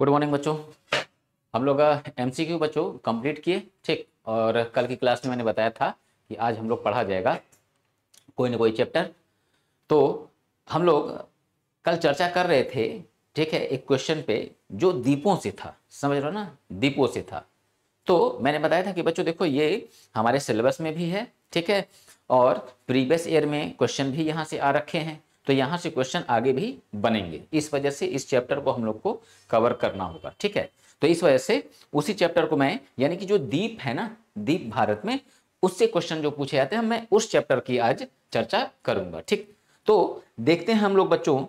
Good morning बच्चों। हम लोग एम सी क्यू बच्चों कंप्लीट किए, ठीक? और कल की क्लास में मैंने बताया था कि आज हम लोग पढ़ा जाएगा कोई ना कोई चैप्टर तो हम लोग कल चर्चा कर रहे थे, ठीक है, एक क्वेश्चन पे जो दीपों से था। समझ रहे हो ना? दीपों से था। तो मैंने बताया था कि बच्चों देखो, ये हमारे सिलेबस में भी है, ठीक है? और प्रीवियस ईयर में क्वेश्चन भी यहाँ से आ रखे हैं। तो यहाँ से क्वेश्चन आगे भी बनेंगे। इस वजह से इस चैप्टर को हम लोग को कवर करना होगा, ठीक है? तो इस वजह से उसी चैप्टर को मैं, यानी कि जो दीप है ना, दीप भारत में, उससे क्वेश्चन जो पूछे जाते हैं, मैं उस चैप्टर की आज चर्चा करूँगा, ठीक? तो देखते हैं हम लोग बच्चों,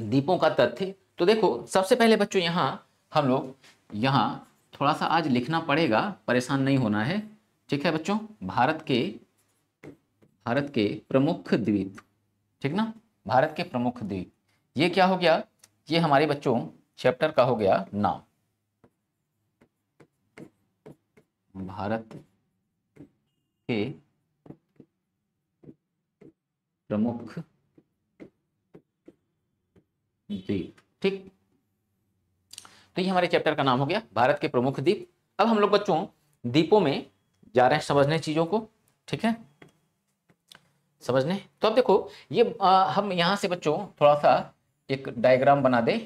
दीपों का तथ्य। तो देखो, सबसे पहले बच्चों यहाँ, हम लोग यहाँ थोड़ा सा आज लिखना पड़ेगा, परेशान नहीं होना है, ठीक है बच्चों? भारत के भारत के प्रमुख द्वीप, ठीक ना? भारत के प्रमुख द्वीप ये क्या हो गया? ये हमारे बच्चों चैप्टर का हो गया नाम। भारत के प्रमुख द्वीप ठीक? तो ये हमारे चैप्टर का नाम हो गया, भारत के प्रमुख द्वीप अब हम लोग बच्चों द्वीपों में जा रहे हैं समझने चीज़ों को। ठीक है? समझने? तो अब देखो ये आ, हम यहाँ से बच्चों थोड़ा सा एक डायग्राम बना दे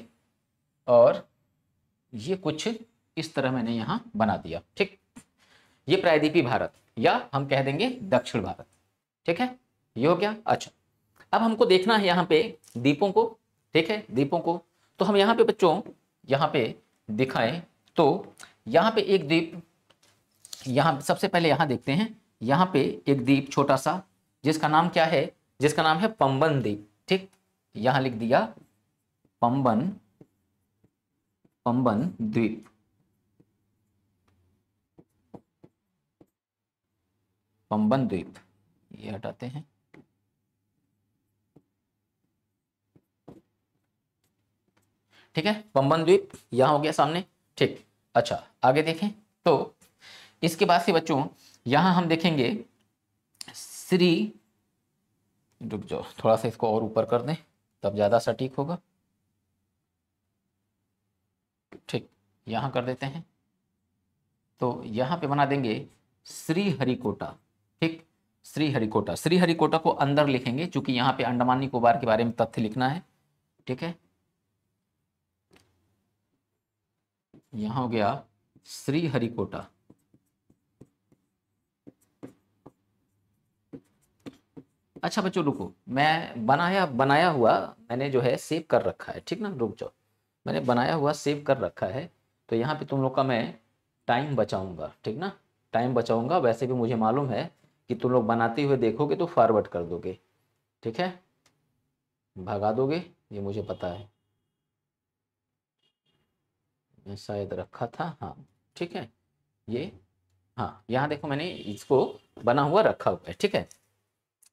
और ये कुछ इस तरह मैंने यहाँ बना दिया ठीक? ये प्रायद्वीपी भारत या हम कह देंगे दक्षिण भारत ठीक है? ये हो गया? अच्छा अब हमको देखना है यहाँ पे द्वीपों को ठीक है? द्वीपों को। तो हम यहाँ पे बच्चों यहाँ पे दिखाएँ तो यहाँ पे एक द्वीप यहाँ सबसे पहले यहाँ देखते हैं यहाँ पे एक द्वीप छोटा सा जिसका नाम क्या है? जिसका नाम है पंबन द्वीप ठीक? यहाँ लिख दिया, पंबन पंबन द्वीप पंबन द्वीप ये हटाते हैं। ठीक है? पंबन द्वीप यहाँ हो गया सामने। ठीक। अच्छा आगे देखें। तो इसके बाद से बच्चों, यहाँ हम देखेंगे श्री रुक जाओ, थोड़ा सा इसको और ऊपर कर दें, तब ज़्यादा सटीक होगा। ठीक, यहाँ कर देते हैं। तो यहाँ पे बना देंगे श्री हरिकोटा। ठीक, श्री हरिकोटा। श्री हरिकोटा को अंदर लिखेंगे क्योंकि यहाँ पे अंडमान निकोबार के बारे में तथ्य लिखना है। ठीक है? यहाँ हो गया श्री हरिकोटा। अच्छा बच्चों, रुको। मैं बनाया बनाया हुआ मैंने जो है सेव कर रखा है, ठीक ना? रुक जाओ। मैंने बनाया हुआ सेव कर रखा है तो यहाँ पे तुम लोग का मैं टाइम बचाऊँगा, ठीक ना? टाइम बचाऊँगा, वैसे भी मुझे मालूम है कि तुम लोग बनाते हुए देखोगे तो फॉरवर्ड कर दोगे, ठीक है? भगा दोगे, ये मुझे पता है। मैं शायद रखा था हाँ ठीक है। ये हाँ यहाँ देखो मैंने इसको बना हुआ रखा हुआ है, ठीक है?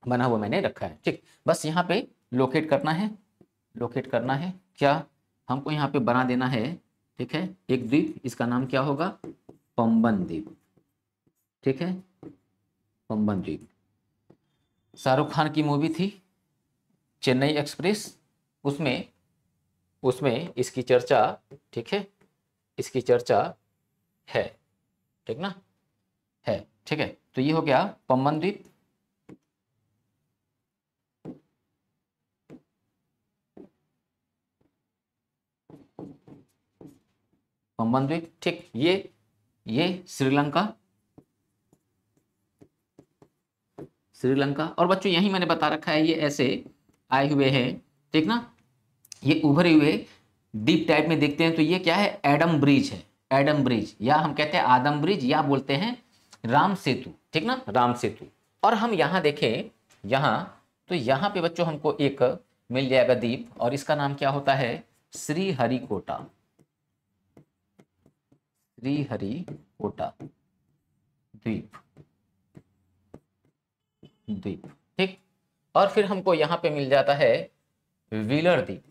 बना हुआ मैंने रखा है, ठीक। बस यहाँ पे लोकेट करना है लोकेट करना है। क्या हमको यहाँ पे बना देना है, ठीक है, एक द्वीप, इसका नाम क्या होगा? पंबन द्वीप, ठीक है, पंबन द्वीप। शाहरुख खान की मूवी थी, चेन्नई एक्सप्रेस। उसमें उसमें इसकी चर्चा, ठीक है, इसकी चर्चा है, ठीक ना, है, ठीक है। तो ये हो गया पंबन द्वीप। पंबन द्वीप ठीक, ये ये श्रीलंका। श्रीलंका, और बच्चों, यही मैंने बता रखा है, ये ऐसे आए हुए हैं, ठीक ना? ये उभरे हुए डीप टाइप में देखते हैं तो ये क्या है? एडम ब्रिज है एडम ब्रिज या हम कहते हैं आदम ब्रिज या बोलते हैं राम सेतु, ठीक ना? राम सेतु। और हम यहाँ देखें, यहाँ तो यहाँ पे बच्चों, हमको एक मिल जाएगा द्वीप और इसका नाम क्या होता है? श्री हरिकोटा श्रीहरिकोटा द्वीप। द्वीप। ठीक? और फिर हमको यहाँ पे मिल जाता है व्हीलर द्वीप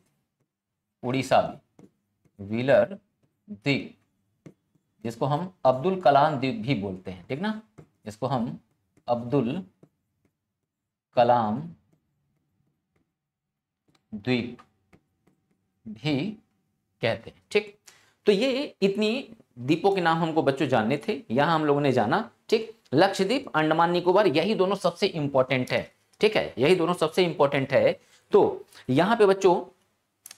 उड़ीसा में। व्हीलर द्वीप जिसको हम अब्दुल कलाम द्वीप भी बोलते हैं, ठीक ना? इसको हम अब्दुल कलाम द्वीप भी कहते हैं, ठीक? तो ये इतनी द्वीपों के नाम हमको बच्चों जानने थे, यहाँ हम लोगों ने जाना। ठीक, लक्षद्वीप, अंडमान, निकोबार, यही दोनों सबसे इंपॉर्टेंट है। ठीक है, यही दोनों सबसे इंपॉर्टेंट है। तो यहाँ पे बच्चों,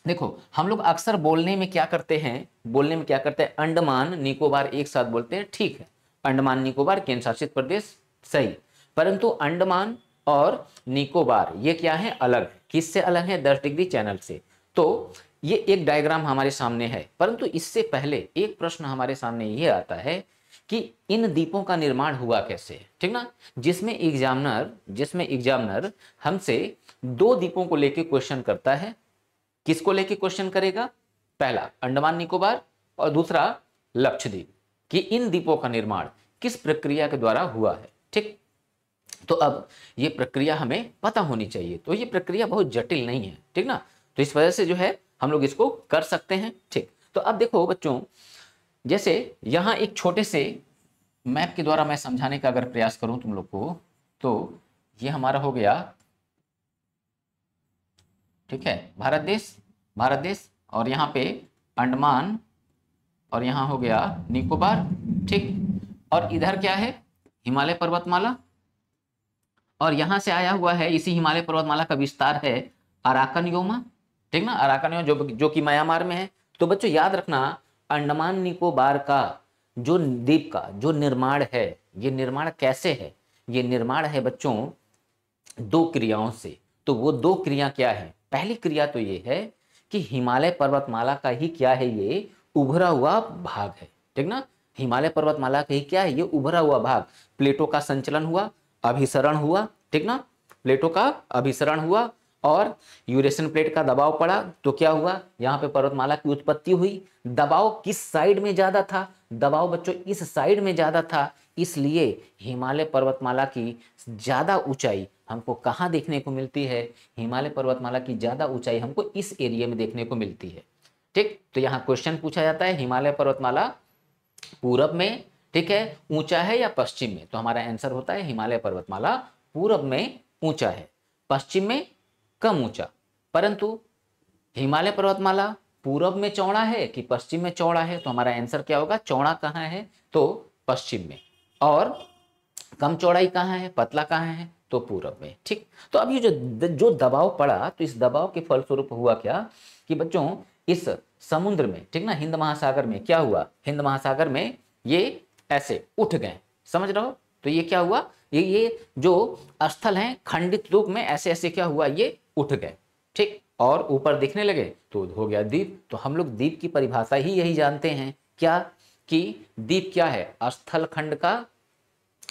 देखो, हम लोग अक्सर बोलने में क्या करते हैं, बोलने में क्या करते हैं, अंडमान, निकोबार एक साथ बोलते हैं, ठीक है। अंडमान, निकोबार केंद्र शासित प्रदेश, सही। परंतु अंडमान और निकोबार, ये क्या है, अलग किससे अलग है? दस डिग्री चैनल से। तो ये एक डायग्राम हमारे सामने है। परंतु इससे पहले एक प्रश्न हमारे सामने ये आता है कि इन दीपों का निर्माण हुआ कैसे? ठीक ना? जिसमें एग्जामिनर जिसमें एग्जामिनर हमसे दो दीपों को लेके क्वेश्चन करता है। किसको लेके क्वेश्चन करेगा? पहला, अंडमान निकोबार और दूसरा, लक्षद्वीप, कि इन दीपों का निर्माण किस प्रक्रिया के द्वारा हुआ है? ठीक? तो अब ये प्रक्रिया हमें पता होनी चाहिए। तो ये प्रक्रिया बहुत जटिल नहीं है। ठीक ना? तो इस वजह से जो है हम लोग इसको कर सकते हैं, ठीक। तो अब देखो बच्चों, जैसे यहाँ एक छोटे से मैप के द्वारा मैं समझाने का अगर प्रयास करूँ तुम लोग को तो ये हमारा हो गया, ठीक है, भारत देश भारत देश, और यहाँ पे अंडमान, और यहाँ हो गया निकोबार, ठीक। और इधर क्या है? हिमालय पर्वतमाला, और यहाँ से आया हुआ है, इसी हिमालय पर्वतमाला का विस्तार है अराकन योमा ठीक ना? अराकन जो जो कि म्यांमार में है। तो बच्चों, याद रखना, अंडमान निकोबार का जो द्वीप का जो निर्माण है, ये निर्माण कैसे है? ये निर्माण है बच्चों, दो क्रियाओं से। तो वो दो क्रिया क्या है? पहली क्रिया तो ये है कि हिमालय पर्वतमाला का ही क्या है ये? उभरा हुआ भाग है। ठीक ना? हिमालय पर्वतमाला का ही क्या है ये? उभरा हुआ भाग। प्लेटो का संचलन हुआ, अभिसरण हुआ। ठीक ना? प्लेटो का अभिसरण हुआ और यूरेशन प्लेट का दबाव पड़ा तो क्या हुआ? यहाँ पे पर्वतमाला की उत्पत्ति हुई। दबाव किस साइड में ज़्यादा था? दबाव बच्चों, इस साइड में ज़्यादा था, इसलिए हिमालय पर्वतमाला की ज़्यादा ऊंचाई हमको कहाँ देखने को मिलती है? हिमालय पर्वतमाला की ज़्यादा ऊंचाई हमको इस एरिया में देखने को मिलती है। ठीक? तो यहाँ क्वेश्चन पूछा जाता है, हिमालय पर्वतमाला पूरब में, ठीक है, ऊँचा है या पश्चिम में? तो हमारा आंसर होता है, हिमालय पर्वतमाला पूरब में ऊँचा है। पश्चिम में कम ऊँचा। परंतु हिमालय पर्वतमाला पूरब में चौड़ा है कि पश्चिम में चौड़ा है तो हमारा आंसर क्या होगा? चौड़ा कहाँ है? तो पश्चिम में। और कम चौड़ाई कहाँ है? पतला कहाँ है? तो पूरब में। ठीक? तो अब ये जो जो दबाव पड़ा तो इस दबाव के फलस्वरूप हुआ क्या कि बच्चों, इस समुद्र में, ठीक ना, हिंद महासागर में क्या हुआ? हिंद महासागर में ये ऐसे उठ गए। समझ रहे हो? तो ये क्या हुआ? ये ये जो स्थल हैं, खंडित रूप में ऐसे ऐसे क्या हुआ? ये उठ गए। ठीक, और ऊपर दिखने लगे तो हो गया द्वीप तो हम लोग द्वीप की परिभाषा ही यही जानते हैं। क्या? कि द्वीप क्या है? स्थल खंड का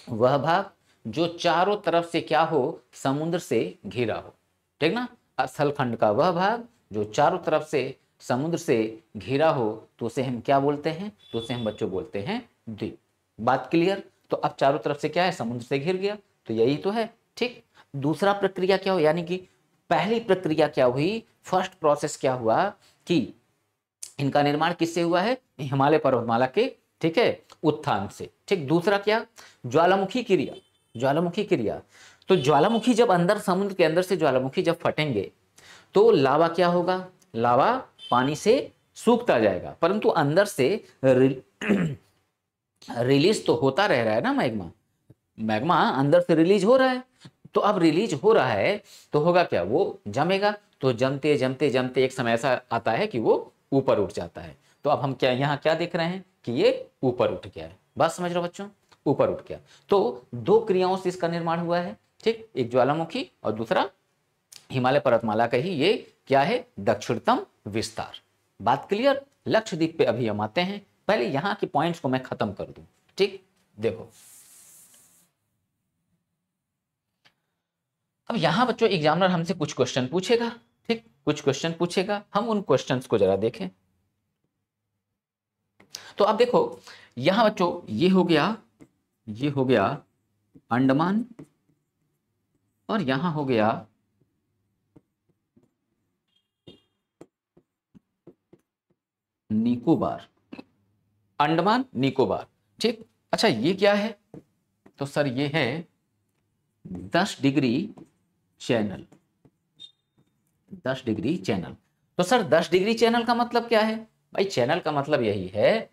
वह भाग जो चारों तरफ़ से क्या हो? समुद्र से घिरा हो। ठीक ना? स्थल खंड का वह भाग जो चारों तरफ़ से समुद्र से घिरा हो तो उसे हम क्या बोलते हैं? तो उसे हम बच्चों बोलते हैं द्वीप बात क्लियर? तो अब चारों तरफ़ से क्या है? समुद्र से घिर गया। तो यही तो है। ठीक। दूसरा प्रक्रिया क्या हो? यानी कि पहली प्रक्रिया क्या हुई? फ़र्स्ट प्रोसेस क्या हुआ कि इनका निर्माण किससे हुआ है? हिमालय पर्वतमाला के, ठीक है, उत्थान से। ठीक, दूसरा क्या? ज्वालामुखी क्रिया। ज्वालामुखी क्रिया। तो ज्वालामुखी जब अंदर, समुद्र के अंदर से ज्वालामुखी जब फटेंगे तो लावा क्या होगा? लावा पानी से सूखता जाएगा। परंतु अंदर से रिलीज़ तो होता रह रहा है ना मैग्मा? मैग्मा अंदर से रिलीज़ हो रहा है। तो अब रिलीज़ हो रहा है तो होगा क्या? वो जमेगा। तो जमते जमते जमते एक समय ऐसा आता है कि वो ऊपर उठ जाता है। तो अब हम क्या, यहाँ क्या देख रहे हैं कि ये ऊपर उठ गया है। बात समझ रहे बच्चों? ऊपर उठ गया। तो दो क्रियाओं से इसका निर्माण हुआ है, ठीक? एक ज्वालामुखी और दूसरा हिमालय पर्वतमाला का ही ये क्या है? दक्षिणतम विस्तार। बात क्लियर? लक्षद्वीप पे अभी हम आते हैं। पहले यहाँ के पॉइंट्स को मैं खत्म कर दूँ, ठीक? देखो। अब यहाँ बच्चों एग्जामिनर हमसे कुछ क्वेश्चन पूछेगा, ठीक? कुछ क्वेश्चन पूछेगा, हम उन क्वेश्चंस को जरा देखें। तो अब देखो, यहाँ बच्चों, ये हो गया, ये हो गया अंडमान, और यहाँ हो गया निकोबार। अंडमान, निकोबार, ठीक? अच्छा ये क्या है? तो सर, ये है दस डिग्री चैनल। दस डिग्री चैनल। तो सर, दस डिग्री चैनल का मतलब क्या है? भाई, चैनल का मतलब यही है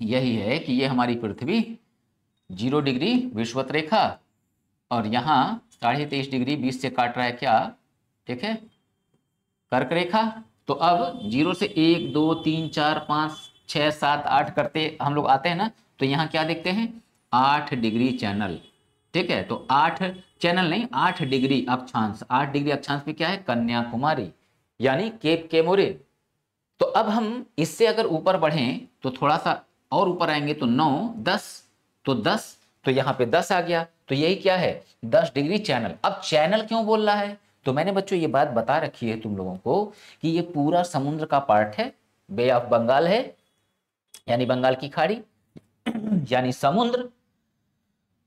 यही है कि ये हमारी पृथ्वी ज़ीरो डिग्री विश्वत रेखा और यहाँ साढ़े तेईस डिग्री बीस से काट रहा है क्या? ठीक है? कर्क रेखा। तो अब ज़ीरो से एक, दो, तीन, चार, पाँच, छः, सात, आठ करते हम लोग आते हैं ना तो यहाँ क्या देखते हैं? आठ डिग्री चैनल। ठीक है? तो आठ चैनल नहीं, आठ डिग्री अक्षांश। आठ डिग्री अक्षांश में क्या है? कन्याकुमारी, यानी केप केमोरिन तो अब हम इससे अगर ऊपर बढ़ें तो थोड़ा सा और ऊपर आएँगे तो नौ, दस तो दस तो यहाँ पे दस आ गया। तो यही क्या है? दस डिग्री चैनल अब चैनल क्यों बोल रहा है? तो मैंने बच्चों ये बात बता रखी है तुम लोगों को कि ये पूरा समुद्र का पार्ट है। बे ऑफ़ बंगाल है, यानी बंगाल की खाड़ी, यानी समुद्र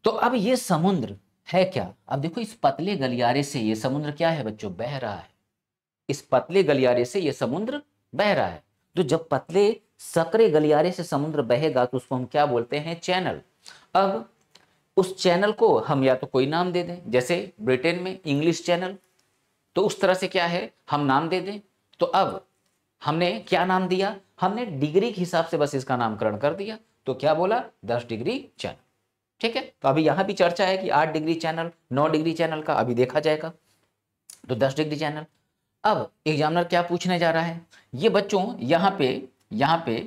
तो अब ये समुद्र है क्या? अब देखो, इस पतले गलियारे से ये समुद्र क्या है बच्चों? बह रहा है। इस पतले गलियारे से ये समुद्र बह रहा है। तो जब पतले, सकरे गलियारे से समुद्र बहेगा तो उसको हम क्या बोलते हैं? चैनल। अब उस चैनल को हम या तो कोई नाम दे दें, जैसे ब्रिटेन में इंग्लिश चैनल तो उस तरह से क्या है? हम नाम दे दें। तो अब हमने क्या नाम दिया? हमने डिग्री के हिसाब से बस इसका नामकरण कर दिया। तो क्या बोला? दस डिग्री चैनल। ठीक है? तो अभी यहाँ भी चर्चा है कि आठ डिग्री चैनल, नौ डिग्री चैनल का अभी देखा जाएगा। तो दस डिग्री चैनल। अब एग्जामिनर क्या पूछने जा रहा है? ये बच्चों, यहाँ पे यहाँ पे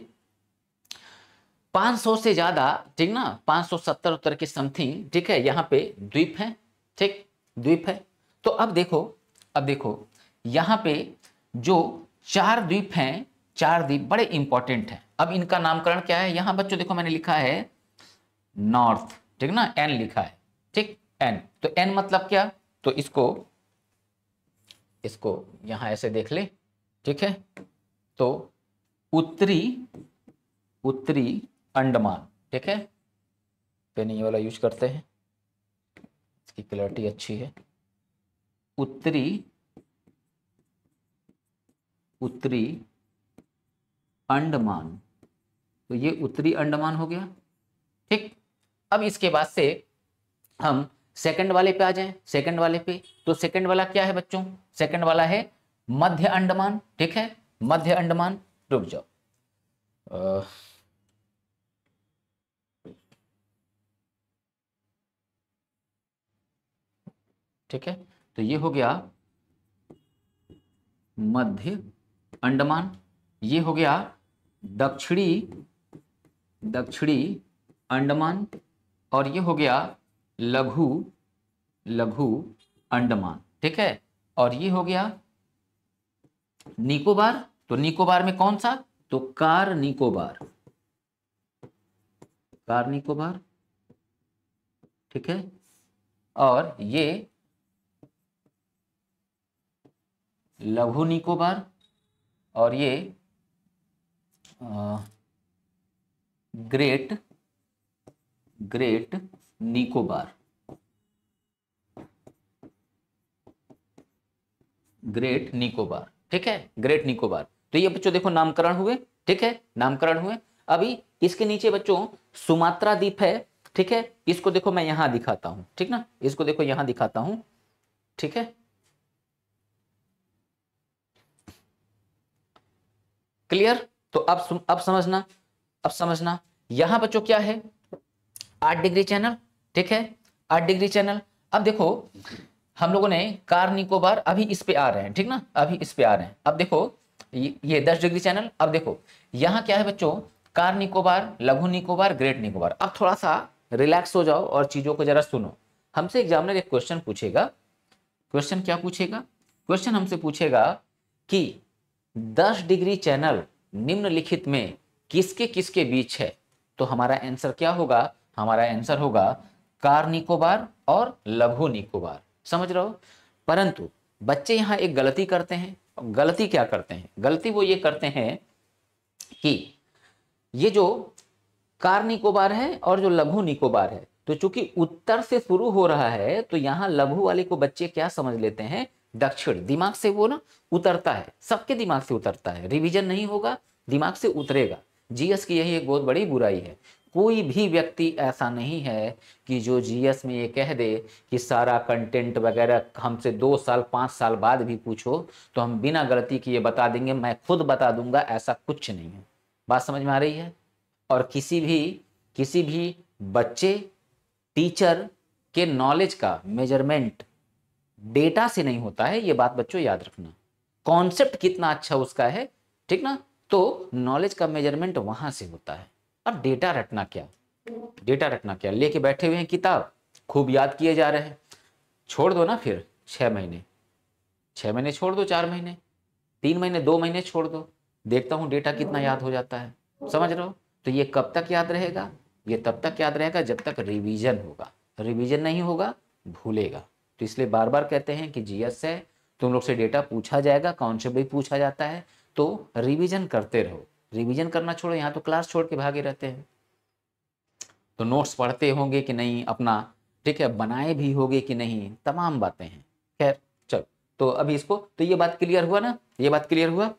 500 से ज़्यादा, ठीक ना? 570 उत्तर के समथिंग, ठीक है? यहाँ पे द्वीप है, ठीक? द्वीप है। तो अब देखो अब देखो, यहाँ पे जो चार द्वीप हैं, चार द्वीप बड़े इंपॉर्टेंट हैं। अब इनका नामकरण क्या है? यहाँ बच्चों, देखो मैंने लिखा है, नॉर्थ। ठीक ना? एन लिखा है, ठीक? एन तो एन मतलब क्या? तो इसको इसको यहाँ ऐसे देख ले, ठीक है? तो उत्तरी उत्तरी अंडमान, ठीक है? पेन ये वाला यूज़ करते हैं। इसकी क्लैरिटी अच्छी है। उत्तरी उत्तरी अंडमान। तो ये उत्तरी अंडमान हो गया। अब इसके बाद से हम सेकंड वाले पे आ जाएँ सेकंड वाले पे। तो सेकंड वाला क्या है बच्चों? सेकंड वाला है मध्य अंडमान, ठीक है? मध्य अंडमान, रुक जाओ। ठीक है? तो ये हो गया मध्य अंडमान, ये हो गया दक्षिणी दक्षिणी अंडमान और ये हो गया लघु लघु अंडमान ठीक है? और ये हो गया निकोबार। तो निकोबार में कौन सा? तो कार निकोबार। कार निकोबार ठीक है? और ये लघु निकोबार और ये आ, great great Nicobar. Great Nicobar, ठीक है? ग्रेट निकोबार। तो ये बच्चों देखो नामकरण हुए, ठीक है? नामकरण हुए। अभी इसके नीचे बच्चों सुमात्रा द्वीप है, ठीक है? इसको देखो मैं यहाँ दिखाता हूँ, ठीक ना? इसको देखो यहाँ दिखाता हूँ, ठीक है? क्लियर? तो अब अब समझना अब समझना। यहाँ बच्चों क्या है? आठ डिग्री चैनल, ठीक है? आठ डिग्री चैनल। अब देखो, हम लोगों ने कार निकोबार अभी इस पे आ रहे हैं, ठीक ना? अभी इस पे आ रहे हैं। अब देखो, ये दस डिग्री चैनल, अब देखो, यहाँ क्या है बच्चों? कार निकोबार लघु निकोबार ग्रेट निकोबार अब थोड़ा सा रिलैक्स हो जाओ और चीज़ों को जरा सुनो। हमसे एग्जामिनर एक क्वेश्चन पूछेगा। क्वेश्चन क्या पूछेगा? क्वेश्चन हमसे पूछेगा कि 10 डिग्री चैनल निम्नलिखित में किसके किसके बीच है? तो हमारा आंसर क्या होगा? हमारा आंसर होगा कार निकोबार और लघु निकोबार। समझ रहे हो? परंतु बच्चे यहाँ एक गलती करते हैं। गलती क्या करते हैं? गलती वो ये करते हैं कि ये जो कार निकोबार है और जो लघु निकोबार है तो चूँकि उत्तर से शुरू हो रहा है तो यहाँ लघु वाले को बच्चे क्या समझ लेते हैं? दक्षिण। दिमाग से वो ना उतरता है। सबके दिमाग से उतरता है। रिवीजन नहीं होगा, दिमाग से उतरेगा। जीएस की यही एक बहुत बड़ी बुराई है। कोई भी व्यक्ति ऐसा नहीं है कि जो जीएस में ये कह दे कि सारा कंटेंट वगैरह हमसे दो साल, पाँच साल बाद भी पूछो तो हम बिना गलती के ये बता देंगे, मैं खुद बता दूँगा, ऐसा कुछ नहीं है। बात समझ में आ रही है? और किसी भी किसी भी बच्चे, टीचर के नॉलेज का मेज़रमेंट डेटा से नहीं होता है, ये बात बच्चों याद रखना। कॉन्सेप्ट कितना अच्छा उसका है, ठीक ना? तो नॉलेज का मेज़रमेंट वहाँ से होता है। अब डेटा रटना क्या? डेटा रटना क्या? लेके बैठे हुए हैं किताब, खूब याद किए जा रहे हैं। छोड़ दो ना फिर छः महीने। छह महीने छोड़ दो, चार महीने। तीन महीने, दो महीने छोड़ दो। देखता हूँ डेटा कितना याद हो जाता है। समझ रहे हो? तो ये कब तक याद रहेगा? ये तब तक याद रहेगा जब तक रिवीजन होगा। रिवीजन नहीं होगा, भूलेगा। तो इसलिए बार बार कहते हैं कि जीएस है, तुम लोग से डेटा पूछा जाएगा, कौन से भी पूछा जाता है तो रिवीजन करते रहो। रिवीजन करना छोड़ो, यहाँ तो क्लास छोड़ के भागे रहते हैं। तो नोट्स पढ़ते होंगे कि नहीं, अपना, ठीक है, बनाए भी होंगे कि नहीं, तमाम बातें हैं। खैर, चलो तो अभी इसको तो ये बात क्लियर हुआ ना? ये बात क्लियर हुआ?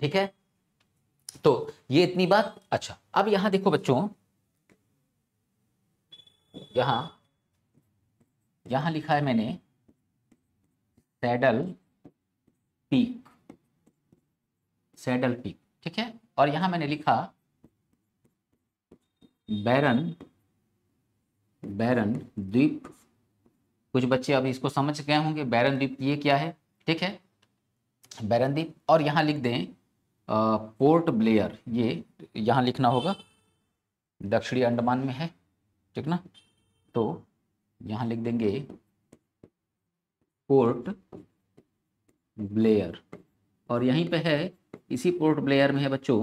ठीक है? तो ये इतनी बात अच्छा अब यहाँ देखो बच्चों, यहाँ यहाँ लिखा है मैंने सैडल पीक सैडल पीक, ठीक है? और यहाँ मैंने लिखा बैरन बैरन द्वीप। कुछ बच्चे अभी इसको समझ गए होंगे, बैरन द्वीप ये क्या है, ठीक है? बैरन द्वीप। और यहाँ लिख दें पोर्ट ब्लेयर, ये यहाँ लिखना होगा, दक्षिणी अंडमान में है, ठीक ना? तो यहाँ लिख देंगे पोर्ट ब्लेयर और यहीं पे है, इसी पोर्ट ब्लेयर में है बच्चों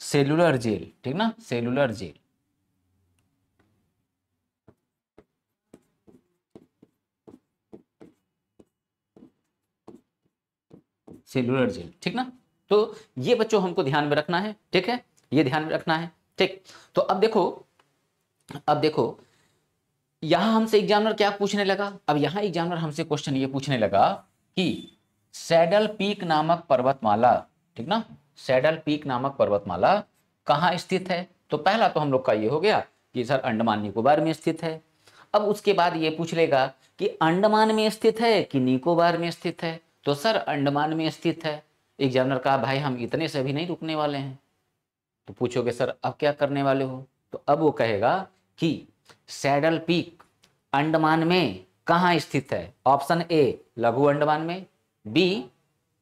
सेलुलर जेल ठीक ना? सेलुलर जेल सेलुलर जेल ठीक ना? तो ये बच्चों हमको ध्यान में रखना है, ठीक है? ये ध्यान में रखना है, ठीक। तो अब देखो अब देखो, यहाँ हमसे एग्जामिनर क्या पूछने लगा? अब यहाँ एग्जामिनर हमसे क्वेश्चन ये पूछने लगा कि सैडल पीक नामक पर्वतमाला, ठीक ना? सैडल पीक नामक पर्वतमाला कहाँ स्थित है? तो पहला तो हम लोग का ये हो गया कि सर अंडमान निकोबार में स्थित है। अब उसके बाद ये पूछ लेगा कि अंडमान में स्थित है कि निकोबार में स्थित है? तो सर अंडमान में स्थित है। एग्जामिनर कहा, भाई, हम इतने से भी नहीं रुकने वाले हैं। तो पूछोगे, सर, अब क्या करने वाले हो? तो अब वो कहेगा कि सैडल पीक अंडमान में कहाँ स्थित है? ऑप्शन ए, लघु अंडमान में, बी,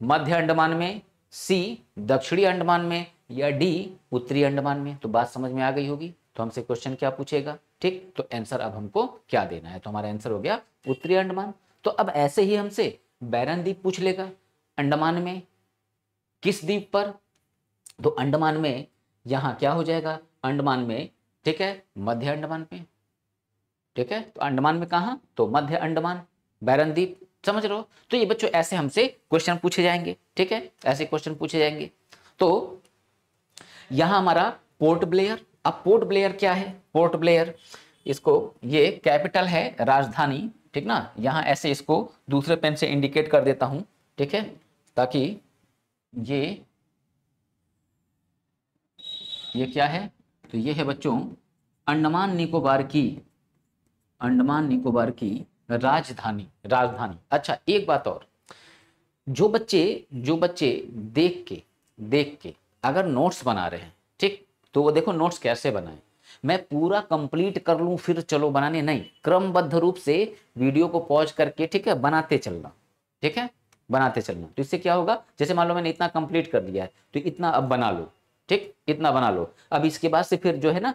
मध्य अंडमान में, सी, दक्षिणी अंडमान में, या डी, उत्तरी अंडमान में। तो बात समझ में आ गई होगी तो हमसे क्वेश्चन क्या पूछेगा? ठीक तो आंसर अब हमको क्या देना है? तो हमारा आंसर हो गया उत्तरी अंडमान। तो अब ऐसे ही हमसे बैरन द्वीप पूछ लेगा। अंडमान में किस द्वीप पर? तो अंडमान में यहाँ क्या हो जाएगा? अंडमान में ठीक है? मध्य अंडमान पे ठीक है? तो अंडमान में कहा? तो मध्य अंडमान बैरन द्वीप समझ रहे हो? तो ये बच्चों ऐसे हमसे क्वेश्चन पूछे जाएँगे। ठीक है? ऐसे क्वेश्चन पूछे जाएँगे। तो यहाँ हमारा पोर्ट ब्लेयर अब पोर्ट ब्लेयर क्या है? पोर्ट ब्लेयर इसको ये कैपिटल है राजधानी। ठीक ना? यहाँ ऐसे इसको दूसरे पेन से इंडिकेट कर देता हूँ। ठीक है? ताकि ये ये क्या है? तो ये है बच्चों, अंडमान निकोबार की, अंडमान निकोबार की राजधानी राजधानी। अच्छा एक बात और। जो बच्चे जो बच्चे देख के देख के अगर नोट्स बना रहे हैं, ठीक? तो वो देखो नोट्स कैसे बनाए? मैं पूरा कंप्लीट कर लूँ, फिर चलो बनाने? नहीं, क्रमबद्ध रूप से वीडियो को पॉज करके, ठीक है, बनाते चलना। ठीक है? बनाते चलना। तो इससे क्या होगा? जैसे मान लो मैंने इतना कंप्लीट कर दिया है तो इतना अब बना लो। ठीक, इतना बना लो। अब इसके बाद से फिर जो है ना,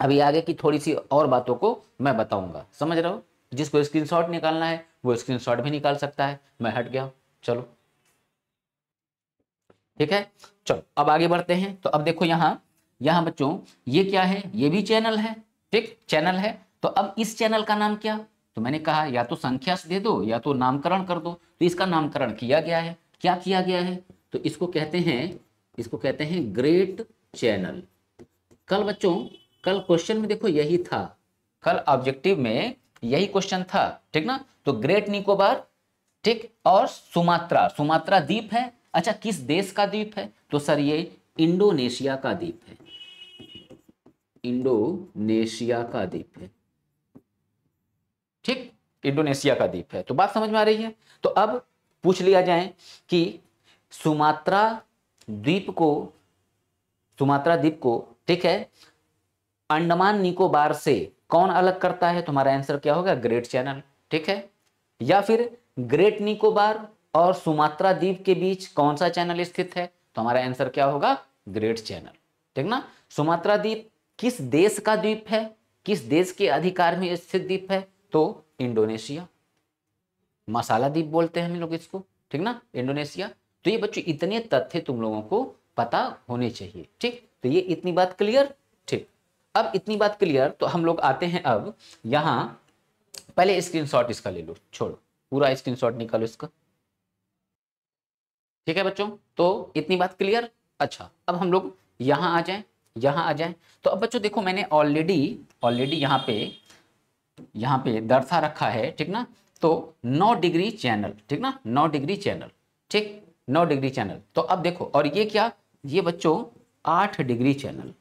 अभी आगे की थोड़ी सी और बातों को मैं बताऊँगा। समझ रहे हो? जिसको स्क्रीनशॉट निकालना है, वो स्क्रीनशॉट भी निकाल सकता है। मैं हट गया चलो। ठीक है? चलो, अब आगे बढ़ते हैं। तो अब देखो यहाँ यहाँ बच्चों, ये क्या है? ये भी चैनल है। ठीक, चैनल है। तो अब इस चैनल का नाम क्या? तो मैंने कहा, या तो संख्या दे दो, या तो नामकरण कर दो। तो इसका नामकरण किया गया है। क्या किया गया है? तो इसको कहते हैं इसको कहते हैं ग्रेट चैनल कल बच्चों, कल क्वेश्चन में देखो यही था। कल ऑब्जेक्टिव में यही क्वेश्चन था, ठीक ना? तो ग्रेट निकोबार, ठीक? और सुमात्रा सुमात्रा द्वीप है। अच्छा किस देश का द्वीप है? तो सर ये इंडोनेशिया का द्वीप है। इंडोनेशिया का द्वीप है। ठीक? इंडोनेशिया का द्वीप है। तो बात समझ में आ रही है? तो अब पूछ लिया जाए कि सुमात्रा द्वीप को, सुमात्रा द्वीप को, ठीक है? अंडमान निकोबार से कौन अलग करता है? तुम्हारा आंसर क्या होगा? ग्रेट चैनल ठीक है? या फिर ग्रेट निकोबार और सुमात्रा द्वीप के बीच कौन सा चैनल स्थित है? तो हमारा आंसर क्या होगा? ग्रेट चैनल ठीक ना? सुमात्रा द्वीप किस देश का द्वीप है? किस देश के अधिकार में स्थित द्वीप है? तो इंडोनेशिया। मसाला द्वीप बोलते हैं हम लोग इसको, ठीक ना? इंडोनेशिया। तो ये बच्चों इतने तथ्य तुम लोगों को पता होने चाहिए, ठीक? तो ये इतनी बात क्लियर ठीक। अब इतनी बात क्लियर तो हम लोग आते हैं अब यहाँ, पहले स्क्रीनशॉट इसका ले लो, छोड़ो। पूरा स्क्रीनशॉट निकालो इसका। ठीक है बच्चों? तो इतनी बात क्लियर अच्छा अब हम लोग यहाँ आ जाए, यहाँ आ जाए। तो अब बच्चों देखो, मैंने ऑलरेडी ऑलरेडी यहाँ पे यहाँ पे दर्शा रखा है, ठीक ना? तो 9 डिग्री चैनल, ठीक ना? 9 डिग्री चैनल, ठीक? 9 डिग्री चैनल। तो अब देखो, और ये क्या? ये बच्चों, आठ डिग्री चैनल।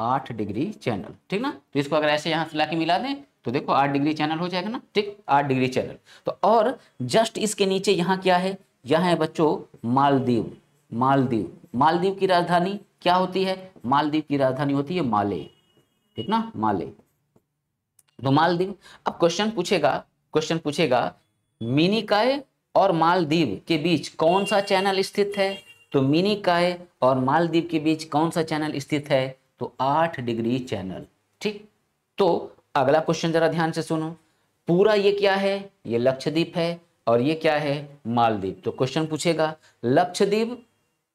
आठ डिग्री चैनल, ठीक ना? तो इसको अगर ऐसे यहाँ से लाके मिला दें तो देखो, आठ डिग्री चैनल हो जाएगा ना? ठीक, आठ डिग्री चैनल। तो और जस्ट इसके नीचे यहाँ क्या है? यहाँ है बच्चों, मालदीव मालदीव। मालदीव की राजधानी क्या होती है? मालदीव की राजधानी होती है माले, ठीक ना? माले। तो मालदीव, अब क्वेश्चन पूछेगा क्वेश्चन पूछेगा, मिनी मिनिकाय और मालदीव के बीच कौन सा चैनल स्थित है? तो मिनिकाय और मालदीव के बीच कौन सा चैनल स्थित है? तो आठ डिग्री चैनल, ठीक? तो अगला क्वेश्चन जरा ध्यान से सुनो। पूरा ये क्या है? ये लक्षद्वीप है और ये क्या है? मालदीव। तो क्वेश्चन पूछेगा, लक्षद्वीप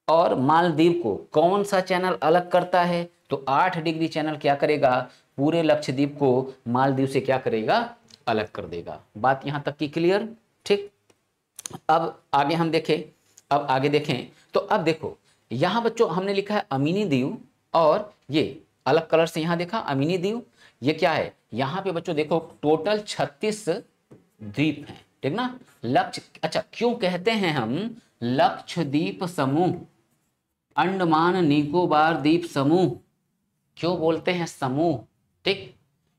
और मालदीव को कौन सा चैनल अलग करता है? तो आठ डिग्री चैनल क्या करेगा? पूरे लक्षद्वीप को मालदीव से क्या करेगा? अलग कर देगा। बात यहाँ तक की क्लियर? ठीक? अब आगे हम देखें, अब आगे देखें। तो अब देखो, यहाँ बच्चों हमने लिखा है अमीनी दीव और ये अलग कलर से यहाँ देखा, अमीनी दीव। ये क्या है? यहाँ पे बच्चों देखो, टोटल 36 द्वीप हैं, ठीक ना? लक्ष्य अच्छा क्यों कहते हैं हम? लक्षद्वीप समूह, अंडमान निकोबार द्वीप समूह। क्यों बोलते हैं समूह? ठीक,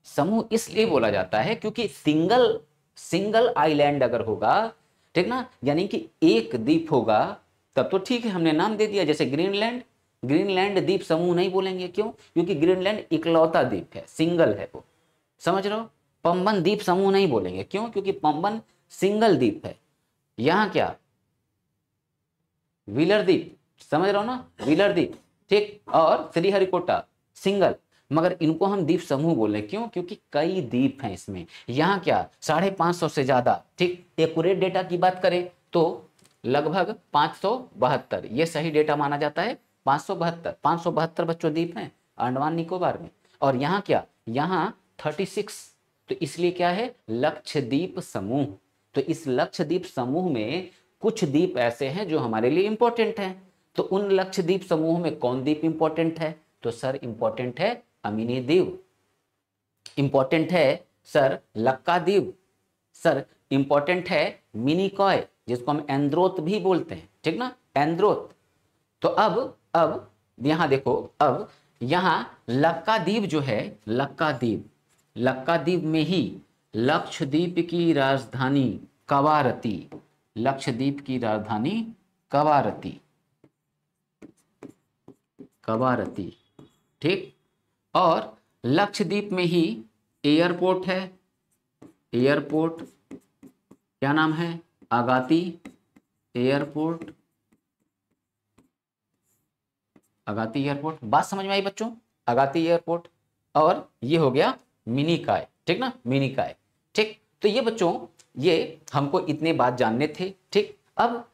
समूह इसलिए बोला जाता है क्योंकि सिंगल सिंगल आइलैंड अगर होगा ठीक ना? यानी कि एक द्वीप होगा, तब तो ठीक है, हमने नाम दे दिया, जैसे ग्रीनलैंड। ग्रीनलैंड द्वीप समूह नहीं बोलेंगे, क्यों? क्योंकि ग्रीनलैंड इकलौता द्वीप है, सिंगल है वो। समझ रहे हो? पंबन द्वीप समूह नहीं बोलेंगे। क्यों? क्योंकि पंबन सिंगल द्वीप है। यहाँ क्या? व्हीलर द्वीप। समझ रहे हो ना? व्हीलर द्वीप। ठीक? और श्रीहरिकोटा, सिंगल। मगर इनको हम द्वीप समूह बोल क्यों? क्योंकि कई द्वीप हैं इसमें। यहाँ क्या? साढ़े पाँच सौ से ज़्यादा। ठीक एक्यूरेट डेटा की बात करें तो लगभग पाँच सौ बहत्तर। ये सही डेटा माना जाता है पाँच सौ बहत्तर। पाँच सौ बहत्तर बच्चों द्वीप हैं अंडमान निकोबार में। और यहाँ क्या? यहाँ थर्टी सिक्स। तो इसलिए क्या है? लक्षद्वीप समूह। तो इस लक्षद्वीप समूह में कुछ द्वीप ऐसे हैं जो हमारे लिए इंपॉर्टेंट हैं। तो उन लक्षद्वीप समूह में कौन द्वीप इंपॉर्टेंट है? तो सर इंपॉर्टेंट है अमीनी दीव। इंपॉर्टेंट है, sir, Laccadive. Sir important है मिनी कॉय, जिसको हम एंद्रोत भी बोलते हैं, ठीक ना? एंद्रोत। तो अब अब, यहाँ देखो, अब यहाँ लक्का द्वीप जो है, लक्का द्वीप लक्का द्वीप में ही लक्षद्वीप की राजधानी कवारती। लक्षद्वीप की राजधानी कवारती। कवारती, ठीक? और लक्षद्वीप में ही एयरपोर्ट है। एयरपोर्ट, क्या नाम है? आगाती एयरपोर्ट। अगाती एयरपोर्ट। बात समझ में आई बच्चों? अगाती एयरपोर्ट। और ये हो गया मिनी काय ठीक ना? मिनी काय ठीक? तो ये बच्चों, ये हमको इतने बात जानने थे, ठीक? अब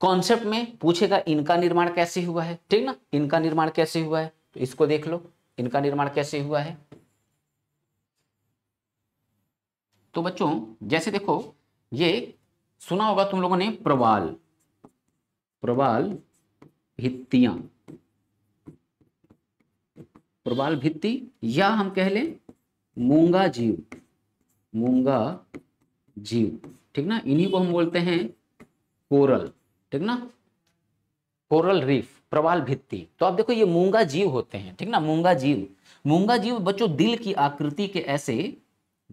कॉन्सेप्ट में पूछेगा इनका निर्माण कैसे हुआ है, ठीक ना? इनका निर्माण कैसे हुआ है? तो इसको देख लो। इनका निर्माण कैसे हुआ है? तो बच्चों, जैसे देखो, ये सुना होगा तुम लोगों ने प्रवाल। प्रवाल भित्तियाँ। प्रवाल भित्ति, या हम कह लें मूँगा जीव। मूँगा जीव। ठीक ना? इन्हीं को हम बोलते हैं कोरल। ठीक ना? Coral reef. प्रवाल भित्ति। तो आप देखो ये मूँगा जीव होते हैं, ठीक ना? मूँगा जीव। मूँगा जीव बच्चों, दिल की आकृति के ऐसे,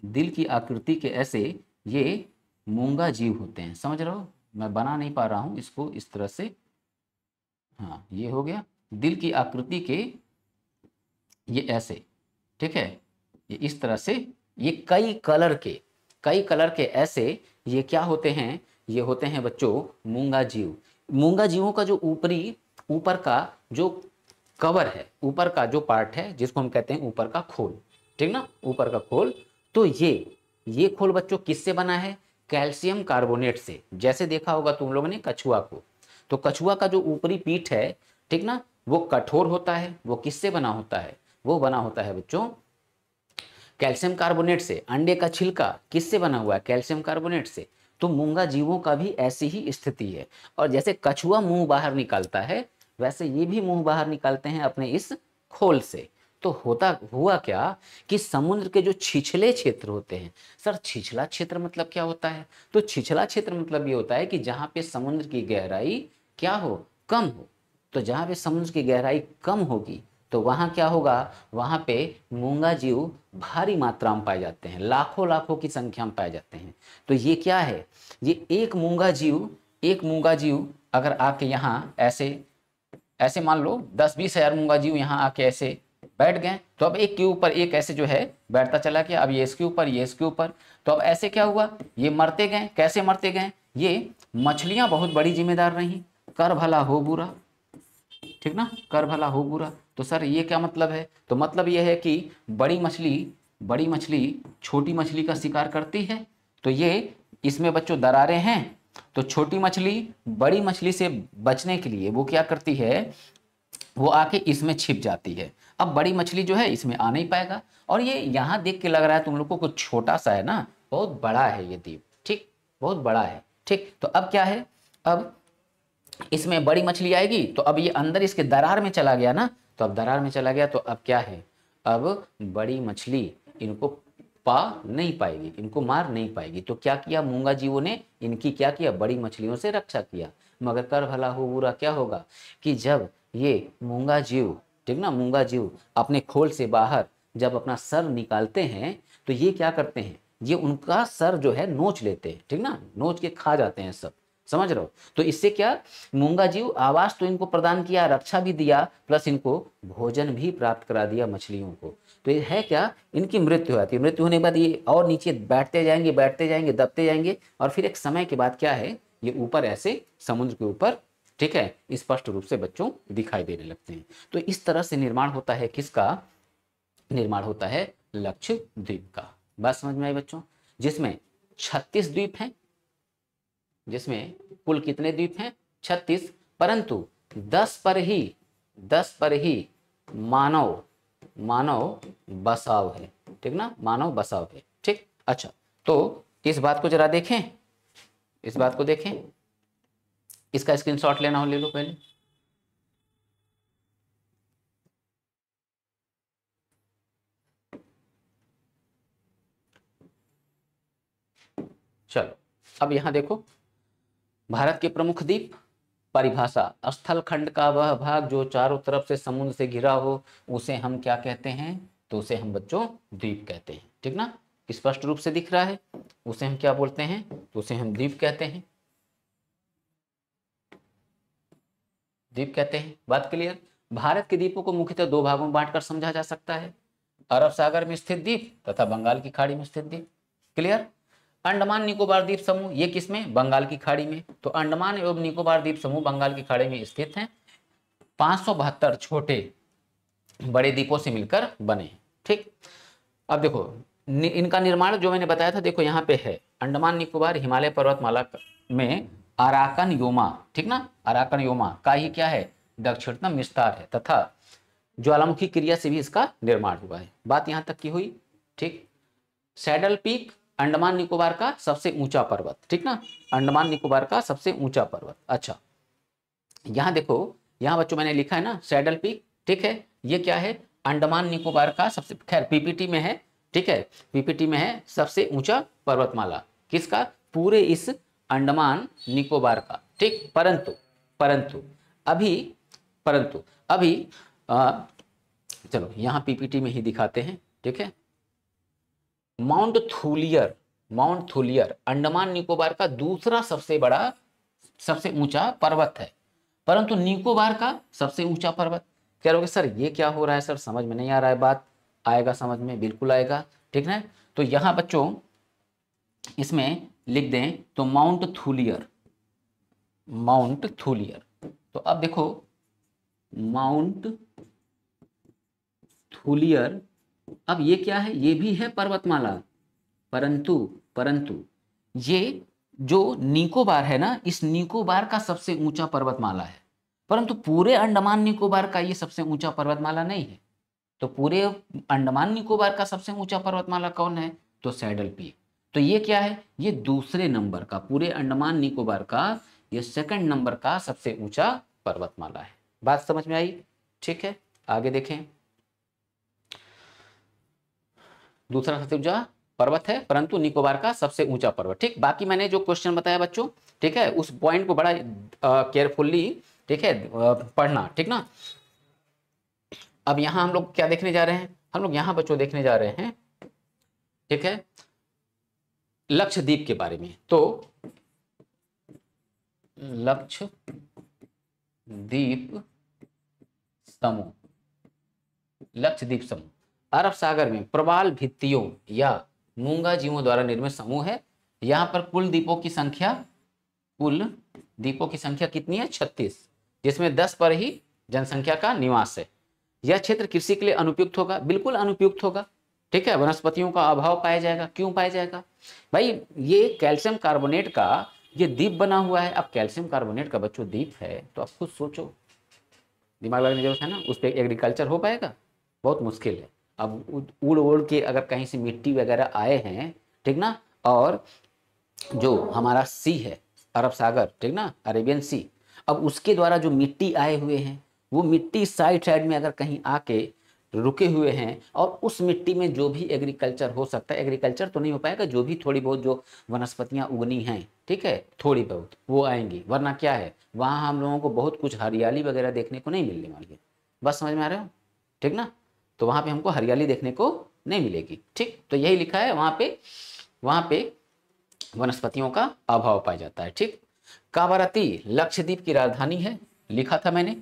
दिल की आकृति के ऐसे ये मूँगा जीव होते हैं। समझ रहे हो? मैं बना नहीं पा रहा हूँ इसको इस तरह से। हाँ ये हो गया। दिल की आकृति के ये ऐसे, ठीक है? ये इस तरह से, ये कई कलर के, कई कलर के ऐसे ये क्या होते हैं? ये होते हैं बच्चों, मूँगा जीव। मूँगा जीवों का जो ऊपरी ऊपर का जो कवर है, ऊपर का जो पार्ट है, जिसको हम कहते हैं ऊपर का खोल। ठीक ना? ऊपर का खोल। तो ये ये खोल बच्चों किससे बना है? कैल्शियम कार्बोनेट से। जैसे देखा होगा तुम लोगों ने कछुआ को। तो कछुआ का जो ऊपरी पीठ है, ठीक ना? वो कठोर होता है। वो किससे बना होता है? वो बना होता है बच्चों, कैल्शियम कार्बोनेट से। अंडे का छिलका किससे बना हुआ है? कैल्शियम कार्बोनेट से। तो मूँगा जीवों का भी ऐसी ही स्थिति है। और जैसे कछुआ मुँह बाहर निकालता है वैसे ये भी मुँह बाहर निकालते हैं अपने इस खोल से। तो होता, हुआ क्या कि समुद्र के जो छिछले क्षेत्र होते हैं, सर छिछला क्षेत्र मतलब क्या होता है? तो छिछला क्षेत्र मतलब ये होता है कि जहाँ पे समुद्र की गहराई क्या हो? कम हो। तो जहाँ पे समुद्र की गहराई कम होगी तो वहाँ क्या होगा? वहाँ पे मूँगा जीव भारी मात्रा में पाए जाते हैं, लाखों लाखों की संख्या में पाए जाते हैं। तो ये क्या है? ये एक मूँगा जीव, एक मूँगा जीव अगर आके यहाँ ऐसे ऐसे मान लो, दस बीस हज़ार मूँगा जीव यहाँ आके ऐसे बैठ गए। तो अब एक के ऊपर एक ऐसे जो है, बैठता चला गया। अब ये इसके ऊपर, ये इसके ऊपर। तो अब ऐसे क्या हुआ? ये मरते गए। कैसे मरते गए? ये मछलियाँ बहुत बड़ी जिम्मेदार रही। कर भला हो बुरा। ठीक ना? कर भला हो बुरा। तो सर, ये क्या मतलब है? तो मतलब ये है कि बड़ी मछली बड़ी मछली छोटी मछली का शिकार करती है। तो ये इसमें बच्चों दरारें हैं। तो छोटी मछली बड़ी मछली से बचने के लिए वो क्या करती है? वो आके इसमें छिप जाती है। अब बड़ी मछली जो है, इसमें आ नहीं पाएगा। और ये यहाँ देख के लग रहा है तुम लोगों को कुछ छोटा सा है ना? बहुत बड़ा है ये द्वीप, ठीक? बहुत बड़ा है, ठीक? तो अब क्या है? अब इसमें बड़ी मछली आएगी तो अब ये अंदर इसके दरार में चला गया ना? तो अब दरार में चला गया तो अब क्या है? अब बड़ी मछली इनको पा नहीं पाएगी, इनको मार नहीं पाएगी। तो क्या किया? मूँगा जीवों ने इनकी क्या किया? बड़ी मछलियों से रक्षा किया। मगर कर भला हो बुरा क्या होगा? कि जब ये मूँगा जीव, ठीक ना? मूँगा जीव अपने खोल से बाहर जब अपना सर निकालते हैं तो ये क्या करते हैं? ये उनका सर जो है नोच लेते हैं, ठीक ना? नोच के खा जाते हैं सब। समझ रहे हो? तो इससे क्या? मूँगा जीव आवास तो इनको प्रदान किया, रक्षा भी दिया, प्लस इनको भोजन भी प्राप्त करा दिया मछलियों को। तो ये है क्या? इनकी मृत्यु होती है। मृत्यु होने के बाद ये और नीचे बैठते जाएँगे बैठते जाएँगे, दबते जाएँगे और फिर एक समय के बाद क्या है? ये ऊपर ऐसे समुद्र के ऊपर, ठीक है? स्पष्ट रूप से बच्चों दिखाई देने लगते हैं। तो इस तरह से निर्माण होता है किसका? निर्माण होता है लक्ष्य द्वीप का। बात समझ में आई बच्चों? जिसमें छत्तीस द्वीप हैं। जिसमें कुल कितने द्वीप हैं? छत्तीस। परंतु दस पर ही, दस पर ही मानव मानव बसाव है, ठीक ना? मानव बसाव है, ठीक? अच्छा तो इस बात को जरा देखें। इस बात को देखें। इसका स्क्रीनशॉट लेना हो, ले लो पहले। चलो, अब यहाँ देखो। भारत के प्रमुख द्वीप परिभाषा। स्थल खंड का वह भाग जो चारों तरफ़ से समुद्र से घिरा हो, उसे हम क्या कहते हैं? तो उसे हम बच्चों द्वीप कहते हैं। ठीक ना? स्पष्ट रूप से दिख रहा है? उसे हम क्या बोलते हैं? तो उसे हम द्वीप कहते हैं। द्वीप कहते हैं। बात क्लियर? भारत के द्वीपों को मुख्यतः दो भागों में बांटकर समझा जा सकता है। अरब सागर में स्थित द्वीप तथा बंगाल की खाड़ी में स्थित द्वीप। क्लियर? अंडमान निकोबार द्वीप समूह, ये किसमें बंगाल की खाड़ी में। तो अंडमान एवं निकोबार द्वीप समूह बंगाल की खाड़ी में स्थित हैं। पाँच छोटे बड़े द्वीपों से मिलकर बने ठीक? अब देखो इनका निर्माण जो मैंने बताया था, देखो यहाँ पे है। अंडमान निकोबार हिमालय पर्वतमाला में अराकन योमा, ठीक ना? अराकन योमा का ही क्या है? दक्षिणतम विस्तार है, तथा ज्वालामुखी क्रिया से भी इसका निर्माण हुआ है। बात यहाँ तक की हुई, ठीक? सैडल पीक अंडमान निकोबार का सबसे ऊँचा पर्वत ठीक ना? अंडमान निकोबार का सबसे ऊँचा पर्वत। अच्छा यहाँ देखो यहाँ बच्चों मैंने लिखा है ना सैडल पीक ठीक है? ये क्या है? अंडमान निकोबार का सबसे खैर पीपीटी में है ठीक है? पीपीटी में है सबसे ऊँचा पर्वतमाला। किसका? पूरे इस अंडमान निकोबार का ठीक? परंतु परंतु अभी परंतु अभी आ, चलो यहाँ पीपीटी में ही दिखाते हैं ठीक है? Mount Thuillier Mount Thuillier, Andaman Nicobar का दूसरा सबसे बड़ा, सबसे ऊँचा पर्वत है। परंतु निकोबार का सबसे ऊँचा पर्वत कह रहे सर ये क्या हो रहा है सर? समझ में नहीं आ रहा है बात। आएगा समझ में, बिल्कुल आएगा, ठीक है तो यहाँ बच्चों, इसमें लिख दें तो माउंट थूलियर माउंट थूलियर। तो अब देखो, माउंट थूलियर अब ये क्या है? ये भी है पर्वतमाला। परंतु परंतु, ये जो निकोबार है ना, इस निकोबार का सबसे ऊँचा पर्वतमाला है। परंतु पूरे अंडमान निकोबार का ये सबसे ऊँचा पर्वतमाला नहीं है। तो पूरे अंडमान निकोबार का सबसे ऊँचा पर्वतमाला कौन है? तो सैडल पीक। तो ये क्या है? ये दूसरे नंबर का, पूरे अंडमान निकोबार का, ये सेकंड नंबर का सबसे ऊँचा पर्वतमाला है। बात समझ में आई? ठीक है, आगे देखें। दूसरा सबसे ऊँचा पर्वत है, परंतु निकोबार का सबसे ऊँचा पर्वत। ठीक, बाकी मैंने जो क्वेश्चन बताया बच्चों, ठीक है, उस पॉइंट को बड़ा केयरफुल्ली ठीक है पढ़ना, ठीक ना? अब यहाँ हम लोग क्या देखने जा रहे हैं? हम लोग यहाँ बच्चों देखने जा रहे हैं, ठीक है, लक्षद्वीप के बारे में। तो लक्ष्य द्वीप समूह, लक्षद्वीप समूह। अरब सागर में प्रवाल भित्तियों या मूँगा जीवों द्वारा निर्मित समूह है। यहाँ पर कुल द्वीपों की संख्या, कुल द्वीपों की संख्या कितनी है? छत्तीस, जिसमें दस पर ही जनसंख्या का निवास है। यह क्षेत्र कृषि के लिए अनुपयुक्त होगा, बिल्कुल अनुपयुक्त होगा। ठीक है, वनस्पतियों का अभाव पाया जाएगा। क्यों पाया जाएगा? भाई, ये कैल्शियम कार्बोनेट का, ये द्वीप बना हुआ है। अब कैल्शियम कार्बोनेट का बच्चों द्वीप है तो आप खुद सोचो। दिमाग लगने ज़रूरत है ना? उस पर एग्रीकल्चर हो पाएगा? बहुत मुश्किल है। अब उड़ उड़ के अगर कहीं से मिट्टी वगैरह आए हैं, ठीक ना? और जो हमारा सी है, अरब सागर, ठीक ना? अरेबियन सी, अब उसके द्वारा जो मिट्टी आए हुए हैं, वो मिट्टी साइड साइड में अगर कहीं आके रुके हुए हैं, और उस मिट्टी में जो भी एग्रीकल्चर हो सकता है, एग्रीकल्चर तो नहीं हो पाएगा, जो भी थोड़ी बहुत जो वनस्पतियाँ उगनी हैं, ठीक है? थोड़ी बहुत, वो आएँगी, वरना क्या है? वहाँ हम लोगों को बहुत कुछ हरियाली वगैरह देखने को नहीं मिलने वाली है। बस समझ में आ रहे हो? ठीक ना? तो वहाँ पे हमको हरियाली देखने को नहीं मिलेगी, ठीक? तो यही लिखा है, वहाँ पे वहाँ पे वनस्पतियों का अभाव पाया जाता है, ठीक? कावारती लक्षद्वीप की राजधानी है, लिखा था मैंने,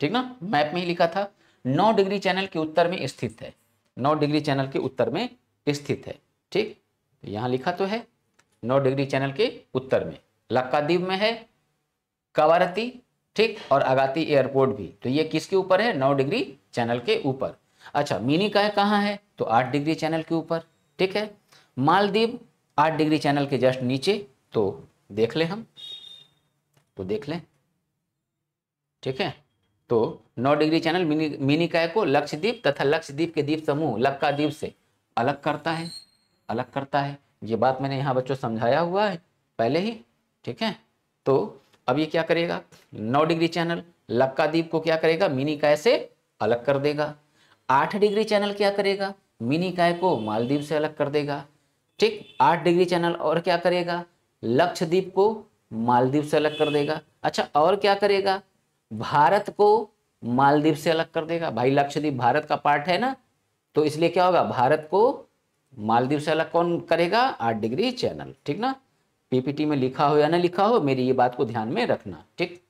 ठीक ना? मैप में ही लिखा था। नौ डिग्री चैनल के उत्तर में स्थित है, नौ डिग्री चैनल के उत्तर में स्थित है, ठीक? तो यहाँ लिखा तो है, नौ डिग्री चैनल के उत्तर में। लक्काद्वीप में है, कावारती, ठीक? और अगाती एयरपोर्ट भी। तो ये किसके ऊपर है? नौ डिग्री चैनल के ऊपर। अच्छा मिनी काय कहाँ है? तो आठ डिग्री चैनल के ऊपर, ठीक है? मालदीव, आठ डिग्री चैनल के जस्ट नीचे तो देख ले हम। तो देख लें, ठीक है? तो नौ degree channel Mini Minicoy को लक्षद्वीप तथा लक्षद्वीप के द्वीप समूह लक्का द्वीप से। अलग करता है, अलग करता है। ये बात मैंने यहाँ बच्चों समझाया हुआ है, पहले ही, ठीक है? तो अब ये क्या करेगा? नौ डिग्री चैनल लक्का द्वीप को क्या करेगा? मिनी काय से अलग कर देगा। आठ डिग्री चैनल क्या करेगा? मिनी काय को मालदीव से अलग कर देगा। ठीक, आठ डिग्री चैनल और क्या करेगा? लक्षद्वीप को मालदीव से अलग कर देगा। अच्छा और क्या करेगा? भारत को मालदीव से अलग कर देगा। भाई, लक्षद्वीप भारत का पार्ट है ना? तो इसलिए क्या होगा? भारत को मालदीव से अलग कौन करेगा? आठ डिग्री चैनल। ठीक ना? पीपीटी में लिखा हो या ना लिखा हो, मेरी ये बात को ध्यान में रखना। ठीक?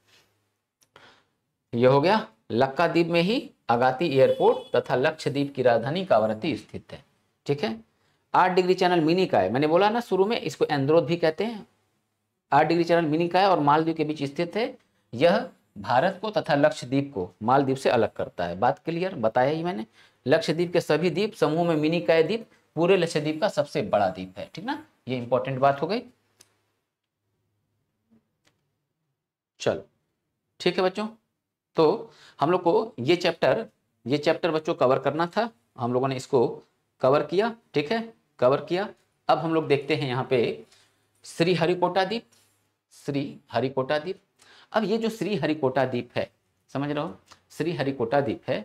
ये हो गया। लक्काद्वीप में ही अगाती एयरपोर्ट तथा लक्षद्वीप की राजधानी कावरती स्थित है। ठीक है? आठ डिग्री चैनल मिनी का है। मैंने बोला ना शुरू में, इसको एंद्रोद भी कहते हैं। आठ डिग्री चैनल मिनी का है और मालदीव के बीच स्थित है। यह भारत को तथा लक्षद्वीप को मालदीव से अलग करता है। बात क्लियर? बताया ही मैंने। लक्षद्वीप के सभी द्वीप, समूह में मिनी का द्वीप। पूरे लक्षद्वीप का सबसे बड़ा द्वीप है। ठीक ना? ये इंपॉर्टेंट बात हो गई। चलो। ठीक है बच्चों? तो हम लोग को ये चैप्टर ये चैप्टर बच्चों कवर करना था। हम लोगों ने इसको कवर किया, ठीक है? कवर किया। अब हम लोग देखते हैं यहाँ पे श्री हरिकोटा द्वीप श्री हरिकोटा द्वीप अब ये जो श्री हरिकोटा द्वीप है, समझ रहे हो? श्री हरिकोटा द्वीप है।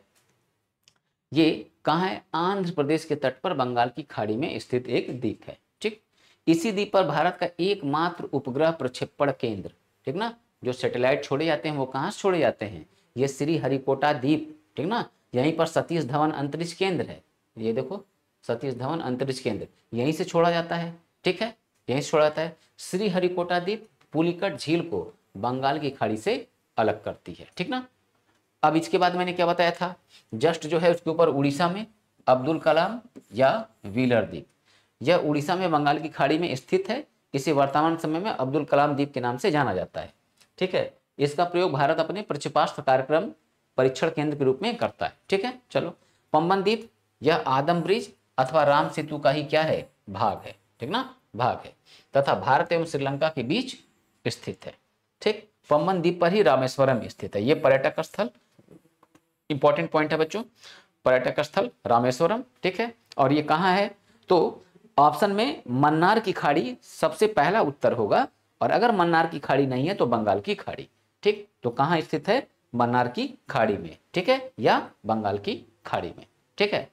ये कहाँ है? आंध्र प्रदेश के तट पर बंगाल की खाड़ी में स्थित एक द्वीप है, ठीक? इसी द्वीप पर भारत का एकमात्र उपग्रह प्रक्षेपण केंद्र, ठीक ना? जो सैटेलाइट छोड़े जाते हैं, वो कहाँ छोड़े जाते हैं? ये श्री हरिकोटा द्वीप, ठीक ना? यहीं पर सतीश धवन अंतरिक्ष केंद्र है। ये देखो, सतीश धवन अंतरिक्ष केंद्र। यहीं से छोड़ा जाता है, ठीक है? यहीं से छोड़ा जाता है। श्री हरिकोटा द्वीप पुलिकट झील को बंगाल की खाड़ी से अलग करती है, ठीक ना? अब इसके बाद मैंने क्या बताया था? जस्ट जो है उसके ऊपर उड़ीसा में अब्दुल कलाम या व्हीलर द्वीप। यह उड़ीसा में बंगाल की खाड़ी में स्थित है। इसे वर्तमान समय में अब्दुल कलाम द्वीप के नाम से जाना जाता है, ठीक है? इसका प्रयोग भारत अपने प्रक्षेपास्त्र कार्यक्रम परीक्षण केंद्र के रूप में करता है। ठीक है? चलो। पंबन द्वीप यह आदम ब्रिज अथवा राम सेतु का ही क्या है? भाग है। ठीक ना? भाग है। तथा भारत एवं श्रीलंका के बीच स्थित है। ठीक? पंबन द्वीप पर ही रामेश्वरम स्थित है। ये पर्यटक स्थल। इंपॉर्टेंट पॉइंट है बच्चों। पर्यटक स्थल, रामेश्वरम। ठीक है? और ये कहाँ है? तो ऑप्शन में मन्नार की खाड़ी सबसे पहला उत्तर होगा। और अगर मन्नार की खाड़ी नहीं है तो बंगाल की खाड़ी। ठीक तो कहाँ स्थित है? मन्नार की खाड़ी में, ठीक है? या बंगाल की खाड़ी में, ठीक है?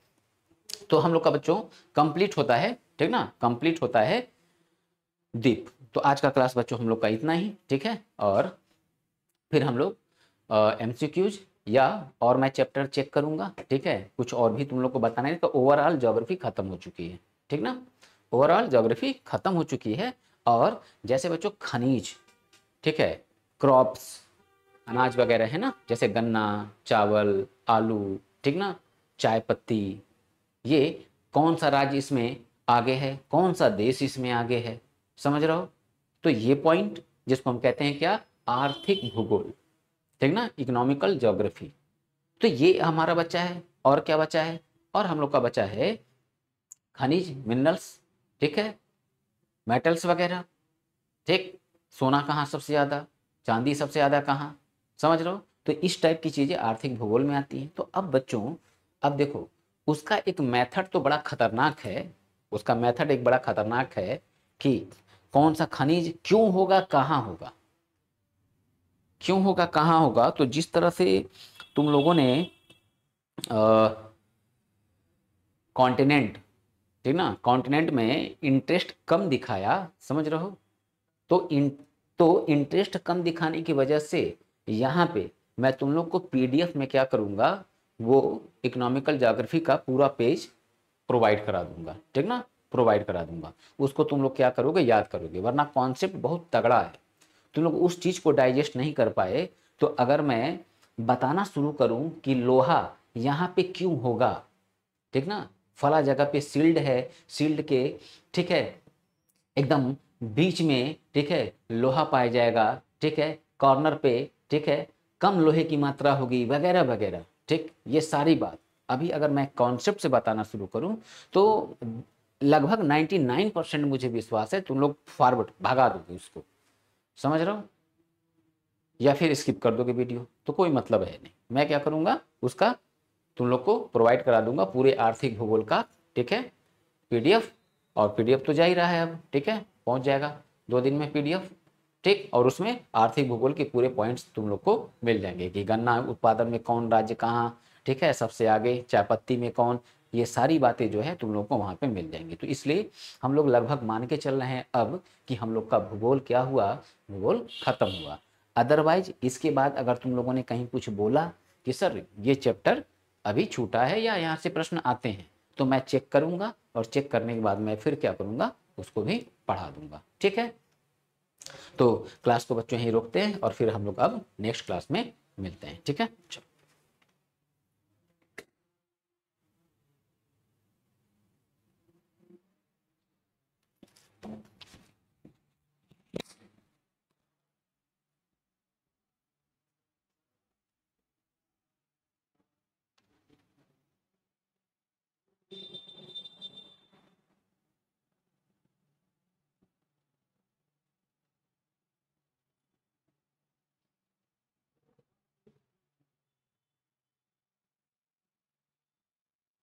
तो हम लोग का बच्चों कंप्लीट होता है, ठीक ना? कंप्लीट होता है दीप। तो आज का क्लास बच्चों हम लोग का इतना ही, ठीक है? और फिर हम लोग एम या और मैं चैप्टर चेक करूँगा, ठीक है? कुछ और भी तुम लोग को बताना है तो ओवरऑल जोग्राफी खत्म हो चुकी है, ठीक ना? ओवरऑल जोग्राफी खत्म हो चुकी है, और जैसे बच्चों, खनिज, ठीक है? क्रॉप्स अनाज वगैरह, है ना? जैसे गन्ना, चावल, आलू, ठीक ना? चाय पत्ती, ये कौन सा राज्य इसमें आगे है? कौन सा देश इसमें आगे है? समझ रहे हो? तो ये पॉइंट जिसको हम कहते हैं क्या? आर्थिक भूगोल, ठीक ना? इकोनॉमिकल जोग्राफी तो ये हमारा बच्चा है। और क्या बचा है? और हम लोग का बचा है खनिज मिनरल्स ठीक है? मेटल्स वगैरह, ठीक? सोना कहाँ सबसे ज़्यादा? चांदी सबसे ज़्यादा कहाँ? समझ हो? तो इस टाइप की चीज़ें आर्थिक भूगोल में आती हैं। तो अब बच्चों, अब देखो, उसका एक मेथड तो बड़ा खतरनाक है। उसका मेथड एक बड़ा खतरनाक है कि कौन सा खनिज क्यों होगा, कहाँ होगा? क्यों होगा, कहाँ होगा? तो जिस तरह से तुम लोगों ने कॉन्टिनेंट ठीक ना? कॉन्टिनेंट में इंटरेस्ट कम दिखाया, समझ रहे हो? तो तो इंटरेस्ट कम दिखाने की वजह से यहाँ पे मैं तुम लोग को पीडीएफ में क्या करूँगा, वो इकोनॉमिकल जोग्राफी का पूरा पेज प्रोवाइड करा दूँगा, ठीक ना? प्रोवाइड करा दूँगा। उसको तुम लोग क्या करोगे, याद करोगे, वरना कॉन्सेप्ट बहुत तगड़ा है। तुम लोग उस चीज़ को डाइजेस्ट नहीं कर पाए तो अगर मैं बताना शुरू करूँ कि लोहा यहाँ पे क्यों होगा, ठीक ना? फला जगह पे सील्ड है सील्ड के, ठीक है, एकदम बीच में, ठीक है, लोहा पाया जाएगा, ठीक है, कॉर्नर पे, ठीक है, कम लोहे की मात्रा होगी, वगैरह वगैरह, ठीक, ये सारी बात। अभी अगर मैं कॉन्सेप्ट से बताना शुरू करूँ तो लगभग 99 परसेंट मुझे विश्वास है, तुम लोग फॉरवर्ड भगा दोगे उसको। समझ रहे हो? या फिर स्किप कर दोगे वीडियो तो कोई मतलब है नहीं। मैं क्या करूँगा, उसका तुम लोग को प्रोवाइड करा दूँगा पूरे आर्थिक भूगोल का, ठीक है पीडीएफ और पीडीएफ तो जा ही रहा है अब, ठीक है। पहुँच जाएगा। दो दिन में पीडीएफ ठीक? और उसमें आर्थिक भूगोल के पूरे पॉइंट्स तुम लोग को मिल जाएँगे कि गन्ना उत्पादन में कौन, राज्य कहाँ, ठीक है? सबसे आगे चाय पत्ती में कौन? ये सारी बातें जो है तुम लोग को वहाँ पे मिल जाएँगी। तो इसलिए हम लोग लगभग मान के चल रहे हैं अब कि हम लोग का भूगोल क्या हुआ? भूगोल खत्म हुआ। अदरवाइज़ इसके बाद अगर तुम लोगों ने कहीं कुछ बोला कि, सर, ये चैप्टर अभी छूटा है या यहाँ से प्रश्न आते हैं? तो मैं चेक करूँगा और चेक करने के बाद मैं फिर क्या करूँगा, उसको भी पढ़ा दूँगा। ठीक है? तो क्लास को बच्चों यहीं रोकते हैं और फिर हम लोग अब नेक्स्ट क्लास में मिलते हैं। ठीक है? चलो।